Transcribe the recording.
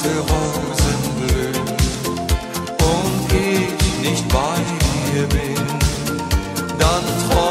weiße Rosen blühen und ich nicht bei dir bin, dann träum